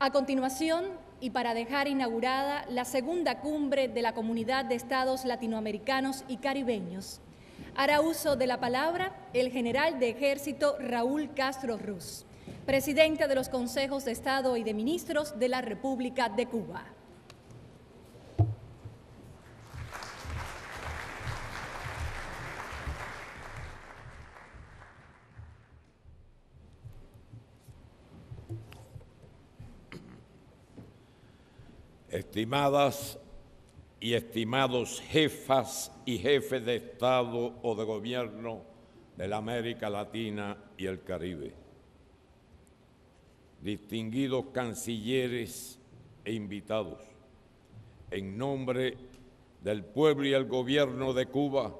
A continuación, y para dejar inaugurada la segunda cumbre de la Comunidad de Estados Latinoamericanos y Caribeños, hará uso de la palabra el general de ejército Raúl Castro Ruz, presidente de los Consejos de Estado y de Ministros de la República de Cuba. Estimadas y estimados jefas y jefes de Estado o de Gobierno de la América Latina y el Caribe, distinguidos cancilleres e invitados, en nombre del pueblo y el gobierno de Cuba,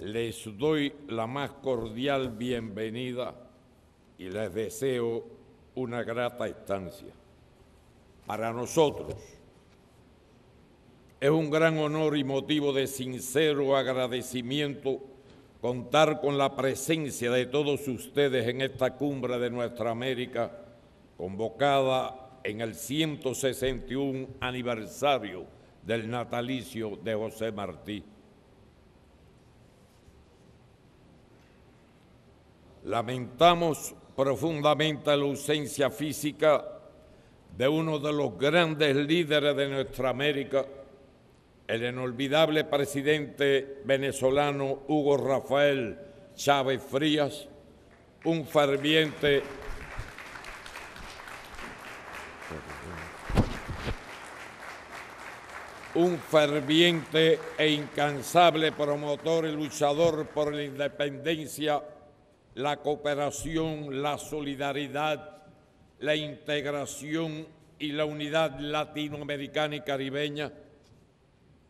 les doy la más cordial bienvenida y les deseo una grata estancia para nosotros. Es un gran honor y motivo de sincero agradecimiento contar con la presencia de todos ustedes en esta cumbre de nuestra América, convocada en el 161 aniversario del natalicio de José Martí. Lamentamos profundamente la ausencia física de uno de los grandes líderes de nuestra América, el inolvidable presidente venezolano Hugo Rafael Chávez Frías, un ferviente un ferviente e incansable promotor y luchador por la independencia, la cooperación, la solidaridad la integración y la unidad latinoamericana y caribeña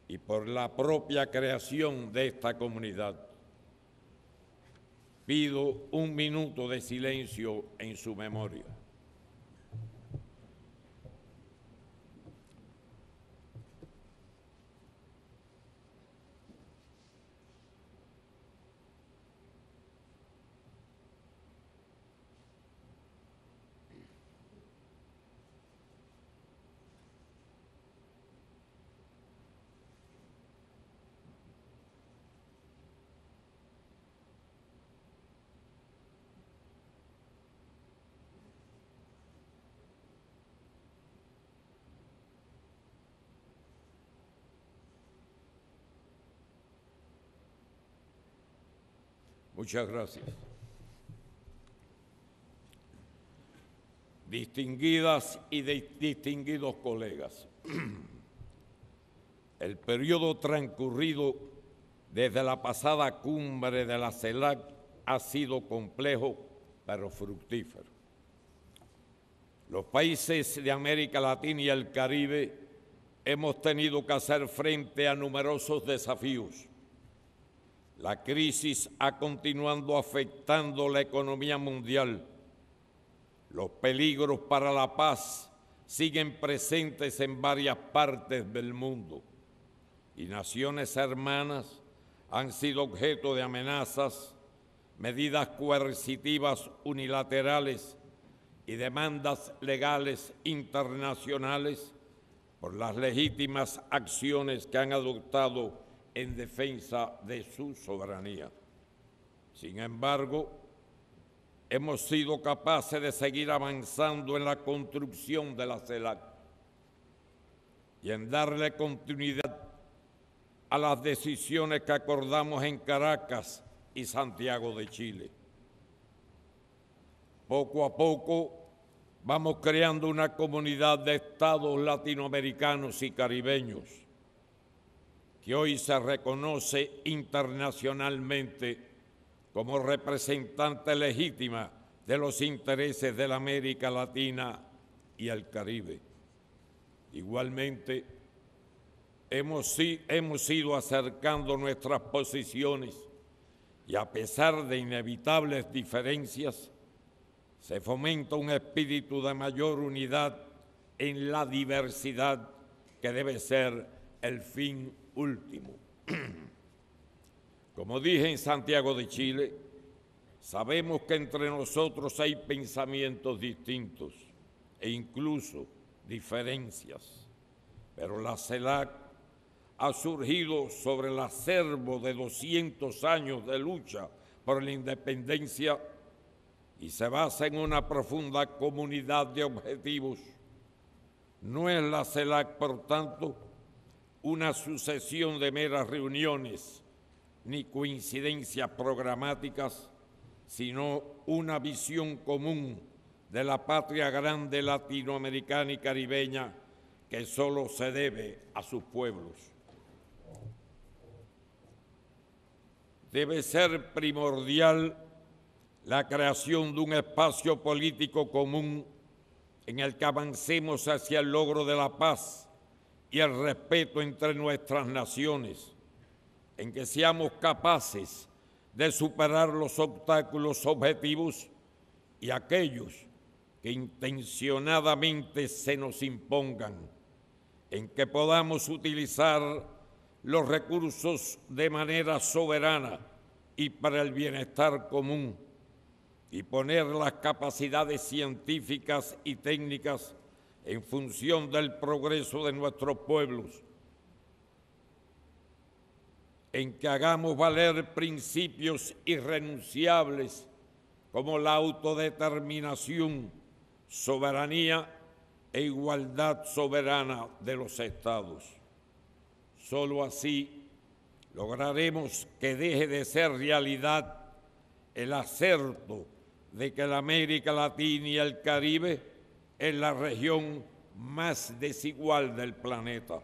y por la propia creación de esta comunidad. Pido un minuto de silencio en su memoria. Muchas gracias. Distinguidas y distinguidos colegas, el periodo transcurrido desde la pasada cumbre de la CELAC ha sido complejo pero fructífero. Los países de América Latina y el Caribe hemos tenido que hacer frente a numerosos desafíos la crisis ha continuado afectando la economía mundial. Los peligros para la paz siguen presentes en varias partes del mundo y naciones hermanas han sido objeto de amenazas, medidas coercitivas unilaterales y demandas legales internacionales por las legítimas acciones que han adoptado en defensa de su soberanía. Sin embargo, hemos sido capaces de seguir avanzando en la construcción de la CELAC y en darle continuidad a las decisiones que acordamos en Caracas y Santiago de Chile. Poco a poco vamos creando una comunidad de estados latinoamericanos y caribeños que hoy se reconoce internacionalmente como representante legítima de los intereses de la América Latina y el Caribe. Igualmente, hemos, hemos ido acercando nuestras posiciones y a pesar de inevitables diferencias, se fomenta un espíritu de mayor unidad en la diversidad que debe ser el fin último. Como dije en Santiago de Chile, sabemos que entre nosotros hay pensamientos distintos, e incluso diferencias. Pero la CELAC ha surgido sobre el acervo de 200 años de lucha por la independencia y se basa en una profunda comunidad de objetivos. No es la CELAC, por tanto, una sucesión de meras reuniones ni coincidencias programáticas, sino una visión común de la patria grande latinoamericana y caribeña que solo se debe a sus pueblos. Debe ser primordial la creación de un espacio político común en el que avancemos hacia el logro de la paz y el respeto entre nuestras naciones, en que seamos capaces de superar los obstáculos objetivos y aquellos que intencionadamente se nos impongan, en que podamos utilizar los recursos de manera soberana y para el bienestar común y poner las capacidades científicas y técnicas en función del progreso de nuestros pueblos, en que hagamos valer principios irrenunciables como la autodeterminación, soberanía e igualdad soberana de los estados. Solo así lograremos que deje de ser realidad el acerto de que la América Latina y el Caribe es la región más desigual del planeta.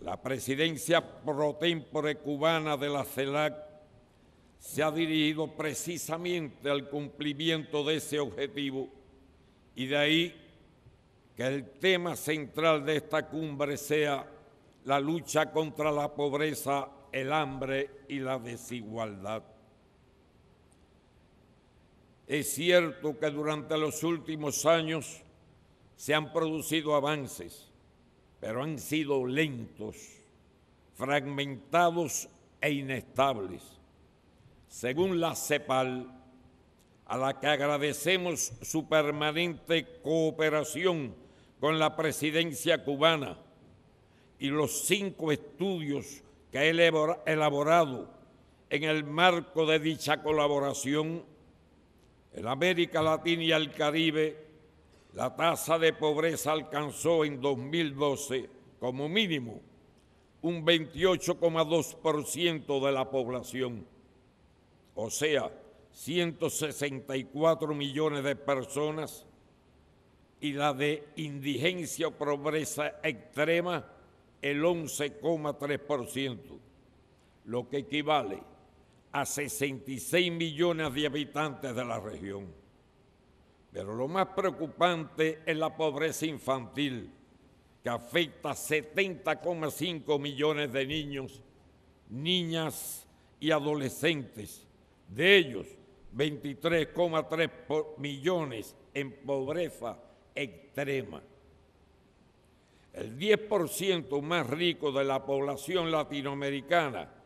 La presidencia pro tempore cubana de la CELAC se ha dirigido precisamente al cumplimiento de ese objetivo y de ahí que el tema central de esta cumbre sea la lucha contra la pobreza, el hambre y la desigualdad. Es cierto que durante los últimos años se han producido avances, pero han sido lentos, fragmentados e inestables. Según la CEPAL, a la que agradecemos su permanente cooperación con la presidencia cubana y los cinco estudios que ha elaborado en el marco de dicha colaboración, en América Latina y el Caribe, la tasa de pobreza alcanzó en 2012 como mínimo un 28,2% de la población, o sea, 164 millones de personas, y la de indigencia o pobreza extrema el 11,3%, lo que equivale a 66 millones de habitantes de la región. Pero lo más preocupante es la pobreza infantil, que afecta a 70,5 millones de niños, niñas y adolescentes. De ellos, 23,3 millones en pobreza extrema. El 10% más rico de la población latinoamericana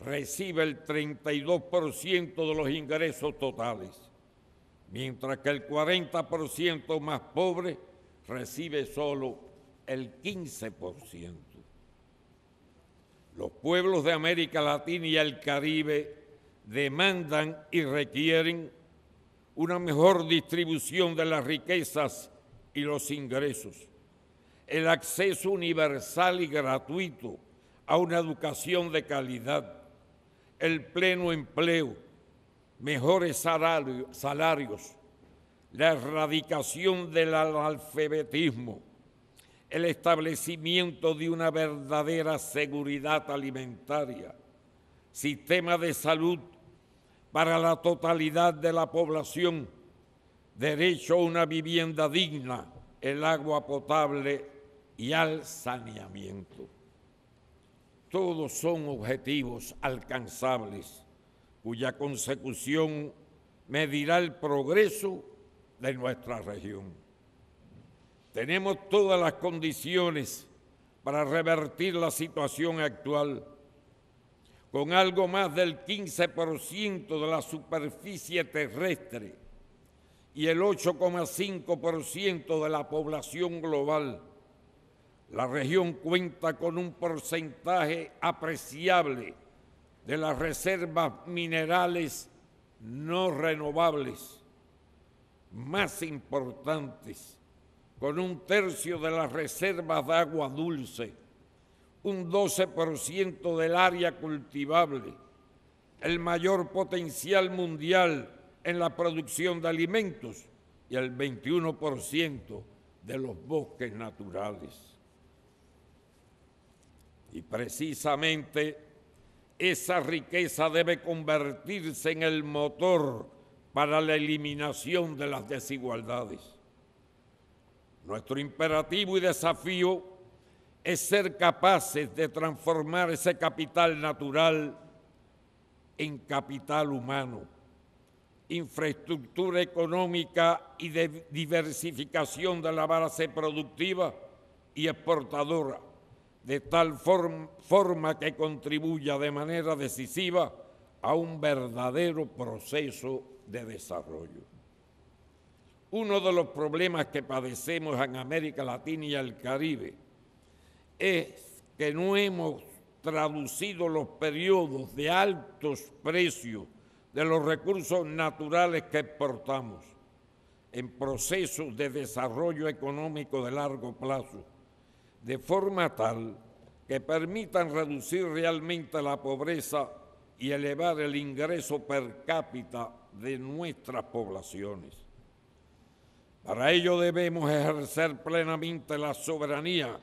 recibe el 32% de los ingresos totales, mientras que el 40% más pobre recibe solo el 15%. Los pueblos de América Latina y el Caribe demandan y requieren una mejor distribución de las riquezas y los ingresos, el acceso universal y gratuito a una educación de calidad, el pleno empleo, mejores salarios, la erradicación del analfabetismo, el establecimiento de una verdadera seguridad alimentaria, sistema de salud para la totalidad de la población, derecho a una vivienda digna, el agua potable y al saneamiento. Todos son objetivos alcanzables cuya consecución medirá el progreso de nuestra región. Tenemos todas las condiciones para revertir la situación actual con algo más del 15% de la superficie terrestre y el 8,5% de la población global, la región cuenta con un porcentaje apreciable de las reservas minerales no renovables más importantes, con un tercio de las reservas de agua dulce, un 12% del área cultivable, el mayor potencial mundial en la producción de alimentos y el 21% de los bosques naturales. Y precisamente esa riqueza debe convertirse en el motor para la eliminación de las desigualdades. Nuestro imperativo y desafío es ser capaces de transformar ese capital natural en capital humano, infraestructura económica y diversificación de la base productiva y exportadora, de tal forma que contribuya de manera decisiva a un verdadero proceso de desarrollo. Uno de los problemas que padecemos en América Latina y el Caribe es que no hemos traducido los periodos de altos precios de los recursos naturales que exportamos en procesos de desarrollo económico de largo plazo, de forma tal que permitan reducir realmente la pobreza y elevar el ingreso per cápita de nuestras poblaciones. Para ello debemos ejercer plenamente la soberanía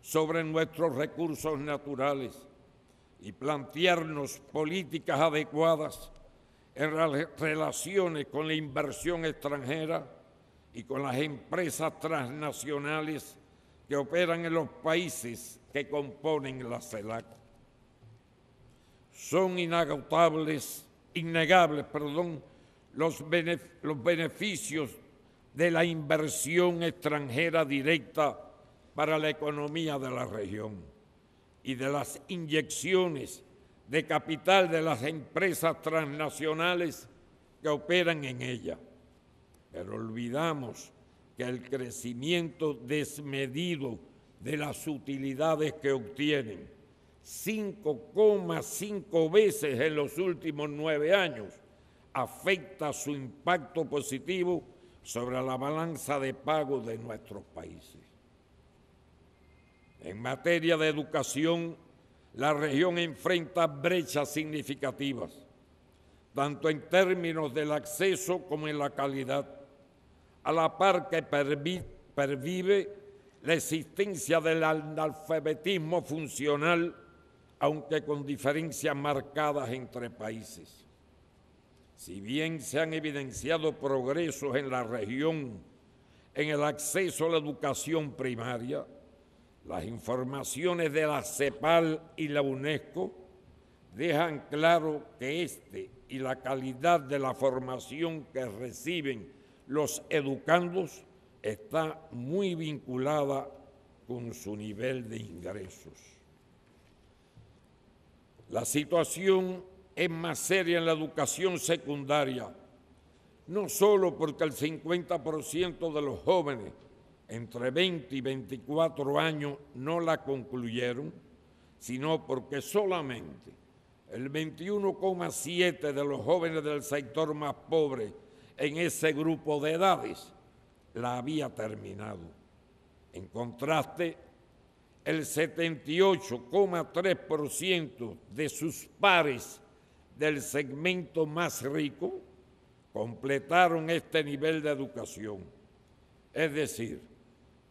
sobre nuestros recursos naturales y plantearnos políticas adecuadas en relaciones con la inversión extranjera y con las empresas transnacionales que operan en los países que componen la CELAC. Son inagotables, innegables, perdón, los, beneficios de la inversión extranjera directa para la economía de la región y de las inyecciones de capital de las empresas transnacionales que operan en ella. Pero olvidamos que el crecimiento desmedido de las utilidades que obtienen, 5,5 veces en los últimos nueve años, afecta su impacto positivo sobre la balanza de pago de nuestros países. En materia de educación, la región enfrenta brechas significativas, tanto en términos del acceso como en la calidad, a la par que pervive la existencia del analfabetismo funcional, aunque con diferencias marcadas entre países. Si bien se han evidenciado progresos en la región en el acceso a la educación primaria, las informaciones de la CEPAL y la UNESCO dejan claro que este y la calidad de la formación que reciben los educandos está muy vinculada con su nivel de ingresos. La situación es más seria en la educación secundaria, no solo porque el 50% de los jóvenes entre 20 y 24 años no la concluyeron, sino porque solamente el 21,7 de los jóvenes del sector más pobre en ese grupo de edades la había terminado. En contraste, el 78,3% de sus pares del segmento más rico completaron este nivel de educación. Es decir,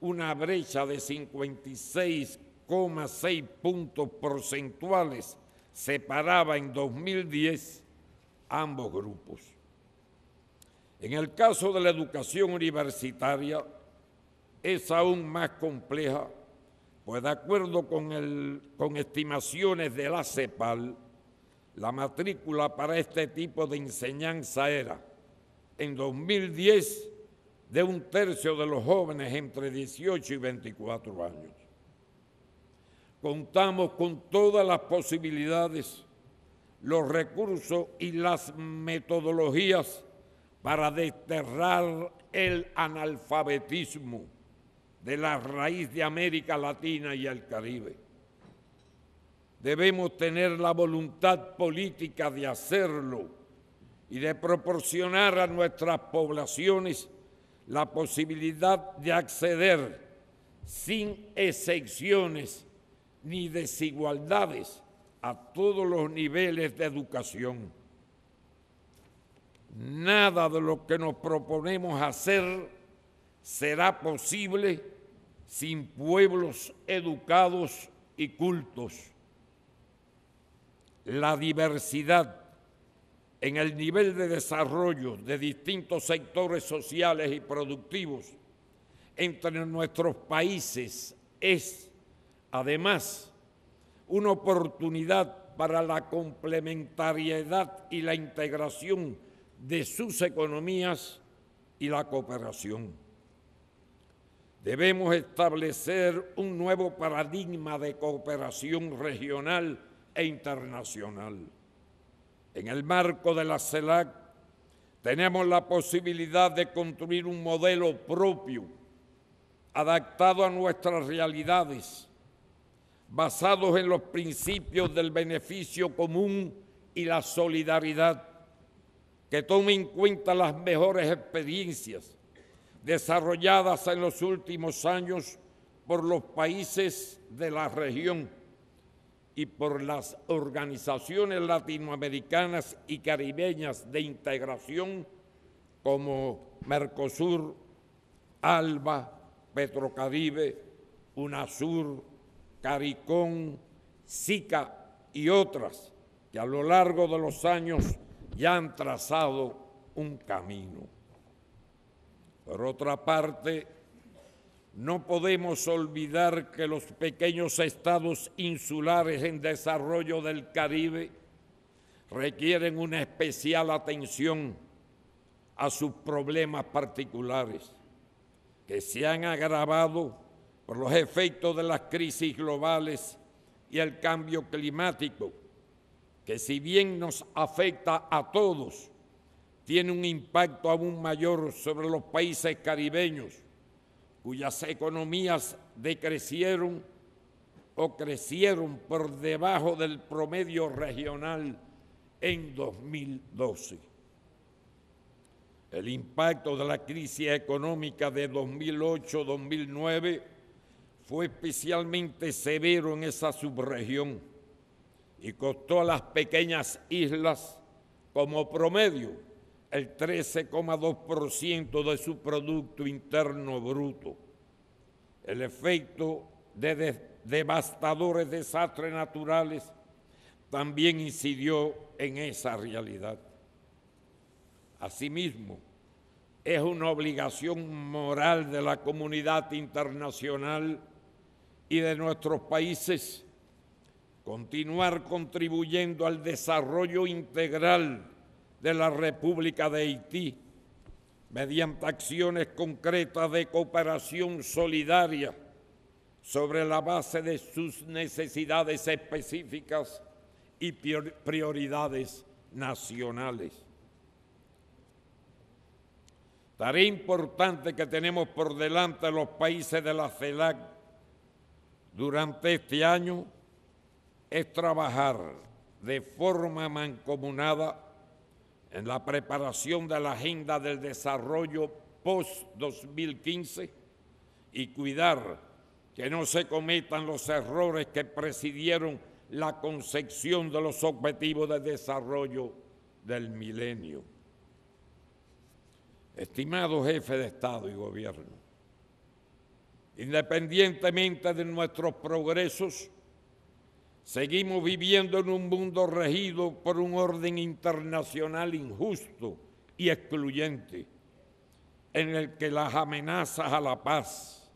una brecha de 56,6 puntos porcentuales separaba en 2010 ambos grupos. En el caso de la educación universitaria es aún más compleja, pues de acuerdo con, estimaciones de la CEPAL, la matrícula para este tipo de enseñanza era en 2010 de un tercio de los jóvenes entre 18 y 24 años. Contamos con todas las posibilidades, los recursos y las metodologías para desterrar el analfabetismo de la raíz de América Latina y el Caribe. Debemos tener la voluntad política de hacerlo y de proporcionar a nuestras poblaciones la posibilidad de acceder sin excepciones ni desigualdades a todos los niveles de educación. Nada de lo que nos proponemos hacer será posible sin pueblos educados y cultos. La diversidad en el nivel de desarrollo de distintos sectores sociales y productivos entre nuestros países es, además, una oportunidad para la complementariedad y la integración de sus economías y la cooperación. Debemos establecer un nuevo paradigma de cooperación regional e internacional. En el marco de la CELAC tenemos la posibilidad de construir un modelo propio, adaptado a nuestras realidades, basados en los principios del beneficio común y la solidaridad, que tome en cuenta las mejores experiencias desarrolladas en los últimos años por los países de la región y por las organizaciones latinoamericanas y caribeñas de integración como Mercosur, ALBA, Petrocaribe, UNASUR, CARICOM, SICA y otras que a lo largo de los años ya han trazado un camino. Por otra parte, no podemos olvidar que los pequeños estados insulares en desarrollo del Caribe requieren una especial atención a sus problemas particulares, que se han agravado por los efectos de las crisis globales y el cambio climático, que si bien nos afecta a todos, tiene un impacto aún mayor sobre los países caribeños, cuyas economías decrecieron o crecieron por debajo del promedio regional en 2012. El impacto de la crisis económica de 2008-2009 fue especialmente severo en esa subregión y costó a las pequeñas islas como promedio el 13,2% de su Producto Interno Bruto. El efecto de, devastadores desastres naturales también incidió en esa realidad. Asimismo, es una obligación moral de la comunidad internacional y de nuestros países continuar contribuyendo al desarrollo integral de la República de Haití mediante acciones concretas de cooperación solidaria sobre la base de sus necesidades específicas y prioridades nacionales. Tarea importante que tenemos por delante los países de la CELAC durante este año es trabajar de forma mancomunada en la preparación de la agenda del desarrollo post-2015 y cuidar que no se cometan los errores que presidieron la concepción de los objetivos de desarrollo del milenio. Estimado jefe de Estado y Gobierno, independientemente de nuestros progresos, Seguimos viviendo en un mundo regido por un orden internacional injusto y excluyente, en el que las amenazas a la paz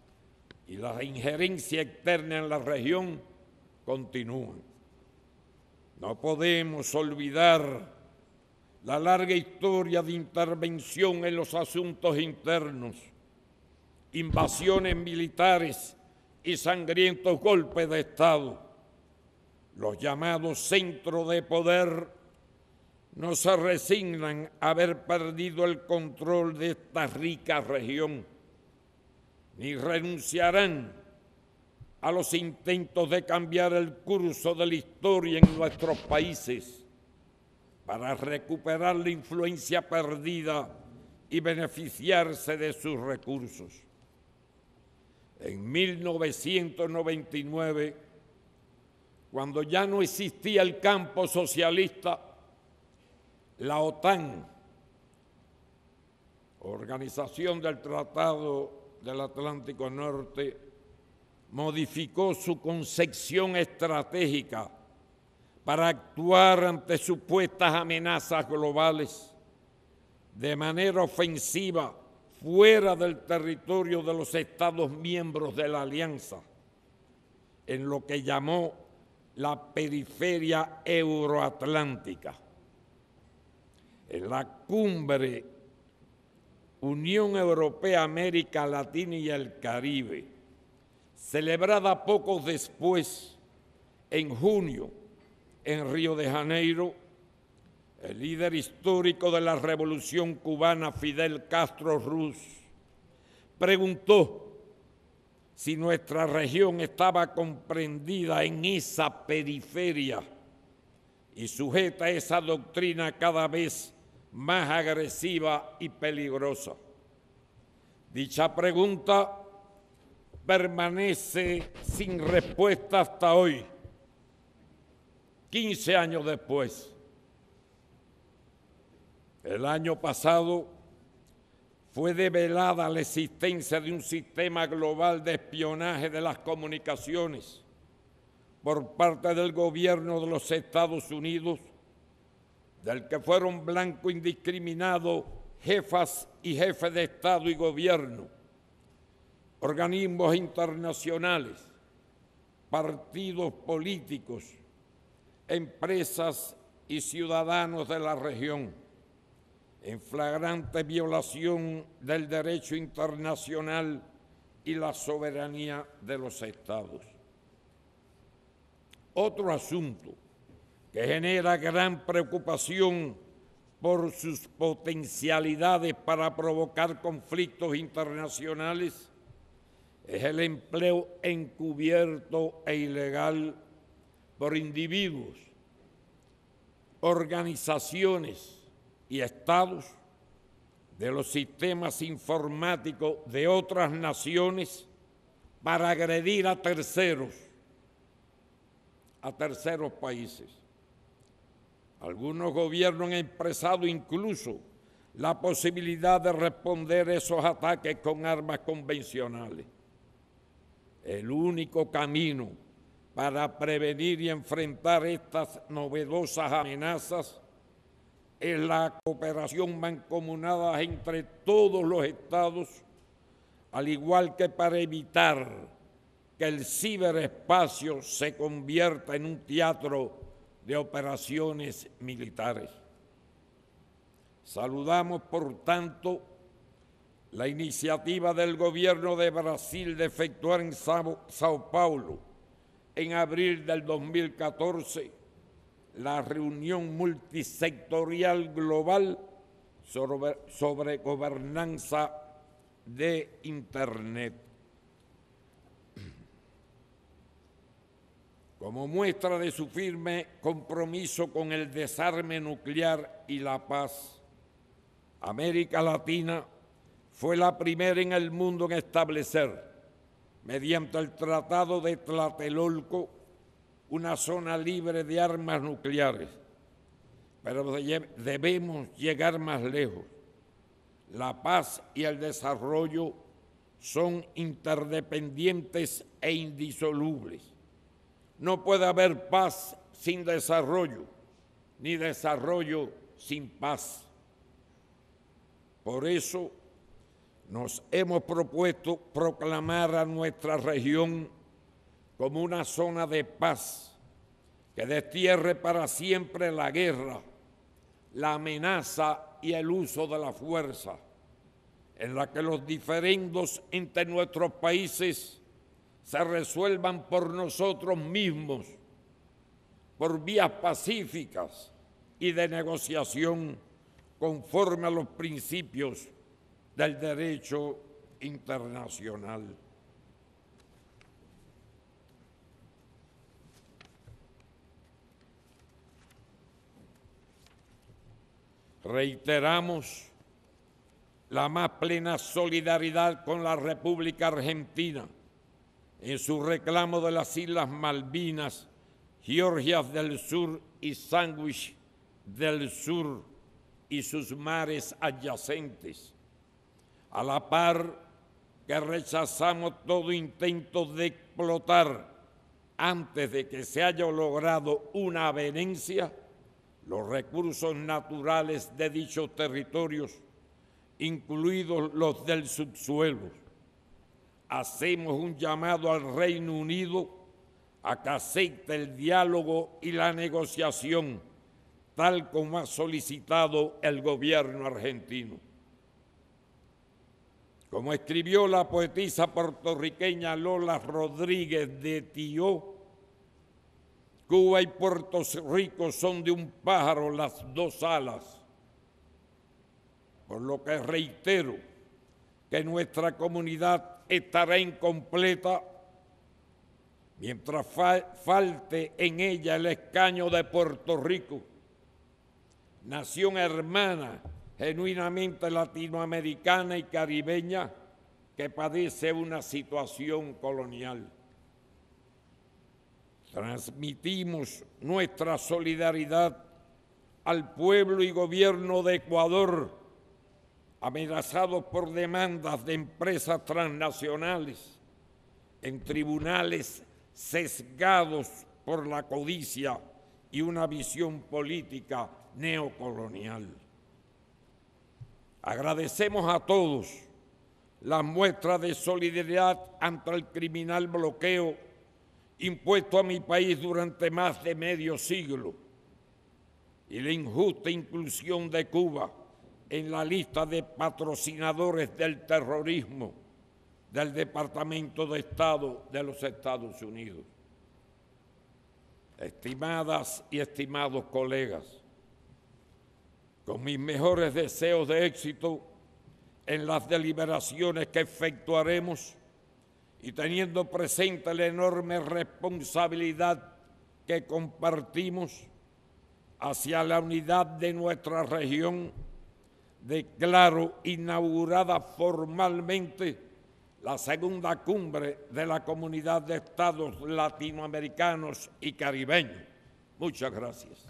y la injerencia externa en la región continúan. No podemos olvidar la larga historia de intervención en los asuntos internos, invasiones militares y sangrientos golpes de Estado los llamados centros de poder no se resignan a haber perdido el control de esta rica región, ni renunciarán a los intentos de cambiar el curso de la historia en nuestros países para recuperar la influencia perdida y beneficiarse de sus recursos. En 1999, cuando ya no existía el campo socialista, la OTAN, Organización del Tratado del Atlántico Norte, modificó su concepción estratégica para actuar ante supuestas amenazas globales de manera ofensiva fuera del territorio de los Estados miembros de la Alianza, en lo que llamó la periferia euroatlántica. En la cumbre Unión Europea, América Latina y el Caribe, celebrada poco después, en junio, en Río de Janeiro, el líder histórico de la revolución cubana, Fidel Castro Ruz, preguntó si nuestra región estaba comprendida en esa periferia y sujeta a esa doctrina cada vez más agresiva y peligrosa. Dicha pregunta permanece sin respuesta hasta hoy, 15 años después. El año pasado fue develada la existencia de un sistema global de espionaje de las comunicaciones por parte del gobierno de los Estados Unidos, del que fueron blanco indiscriminado jefas y jefes de Estado y gobierno, organismos internacionales, partidos políticos, empresas y ciudadanos de la región, en flagrante violación del derecho internacional y la soberanía de los estados. Otro asunto que genera gran preocupación por sus potencialidades para provocar conflictos internacionales es el empleo encubierto e ilegal por individuos, organizaciones y estados de los sistemas informáticos de otras naciones para agredir a terceros, a terceros países. Algunos gobiernos han expresado incluso la posibilidad de responder esos ataques con armas convencionales. El único camino para prevenir y enfrentar estas novedosas amenazas es la cooperación mancomunada entre todos los estados, al igual que para evitar que el ciberespacio se convierta en un teatro de operaciones militares. Saludamos, por tanto, la iniciativa del gobierno de Brasil de efectuar en Sao, Paulo, en abril del 2014, la reunión multisectorial global sobre, gobernanza de Internet. Como muestra de su firme compromiso con el desarme nuclear y la paz, América Latina fue la primera en el mundo en establecer, mediante el Tratado de Tlatelolco, una zona libre de armas nucleares. Pero debemos llegar más lejos. La paz y el desarrollo son interdependientes e indisolubles. No puede haber paz sin desarrollo, ni desarrollo sin paz. Por eso, nos hemos propuesto proclamar a nuestra región como una zona de paz que destierre para siempre la guerra, la amenaza y el uso de la fuerza, en la que los diferendos entre nuestros países se resuelvan por nosotros mismos, por vías pacíficas, y de negociación conforme a los principios del derecho internacional. Reiteramos la más plena solidaridad con la República Argentina en su reclamo de las Islas Malvinas, Georgias del Sur y Sandwich del Sur y sus mares adyacentes, a la par que rechazamos todo intento de explotar antes de que se haya logrado una avenencia los recursos naturales de dichos territorios, incluidos los del subsuelo. Hacemos un llamado al Reino Unido a que acepte el diálogo y la negociación, tal como ha solicitado el gobierno argentino. Como escribió la poetisa puertorriqueña Lola Rodríguez de Tío, Cuba y Puerto Rico son de un pájaro las dos alas, por lo que reitero que nuestra comunidad estará incompleta mientras falte en ella el escaño de Puerto Rico, nación hermana genuinamente latinoamericana y caribeña que padece una situación colonial. Transmitimos nuestra solidaridad al pueblo y gobierno de Ecuador, amenazados por demandas de empresas transnacionales en tribunales sesgados por la codicia y una visión política neocolonial. Agradecemos a todos la muestra de solidaridad ante el criminal bloqueo impuesto a mi país durante más de medio siglo y la injusta inclusión de Cuba en la lista de patrocinadores del terrorismo del Departamento de Estado de los Estados Unidos. Estimadas y estimados colegas, con mis mejores deseos de éxito en las deliberaciones que efectuaremos, y teniendo presente la enorme responsabilidad que compartimos hacia la unidad de nuestra región, declaro inaugurada formalmente la segunda cumbre de la Comunidad de Estados Latinoamericanos y Caribeños. Muchas gracias.